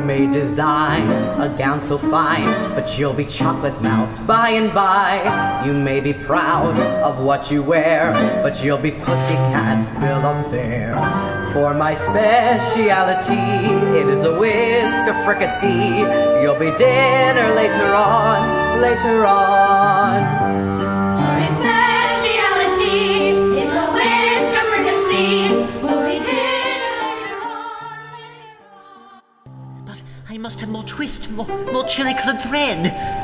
may design a gown so fine, but you'll be chocolate mouse by and by. You may be proud of what you wear, but you'll be pussycat's bill of fare. For my speciality, it is a whisk of fricassee. You'll be dinner later on, later on. I must have more twist, more, more cherry colored thread.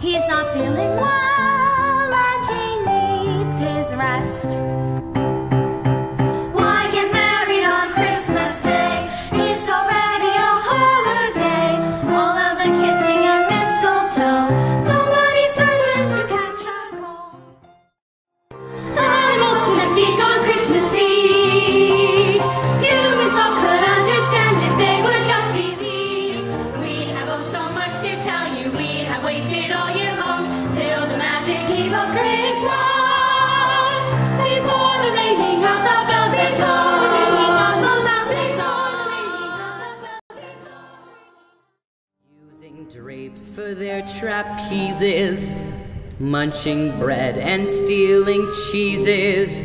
He's not feeling well and he needs his rest. Drapes for their trapezes, munching bread and stealing cheeses.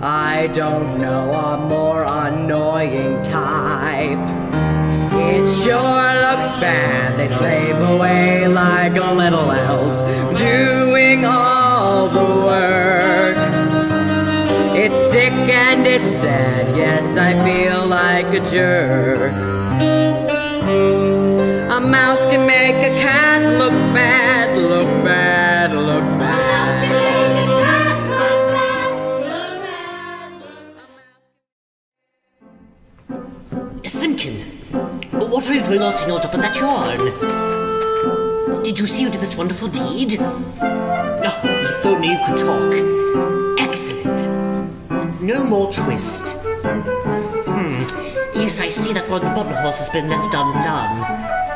I don't know a more annoying type. It sure looks bad. They slave away like little elves, sick and it's sad. Yes, I feel like a jerk. A mouse can make a cat look bad, look bad, look bad. make a cat look bad, look bad, look Simpkin, what are you doing all tangled up in that yarn? Did you see you did this wonderful deed? Oh, if only you could talk. No more twist. Hmm. Yes, I see that one the bubble horse has been left undone.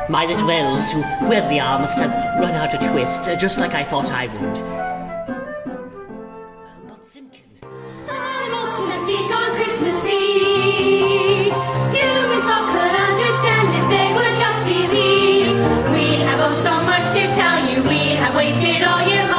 My little elves who whoever they are, must have run out of twist, uh, just like I thought I would. But Animals speak on Christmas Eve. Human could understand if they would just believe. We have oh so much to tell you, we have waited all year long.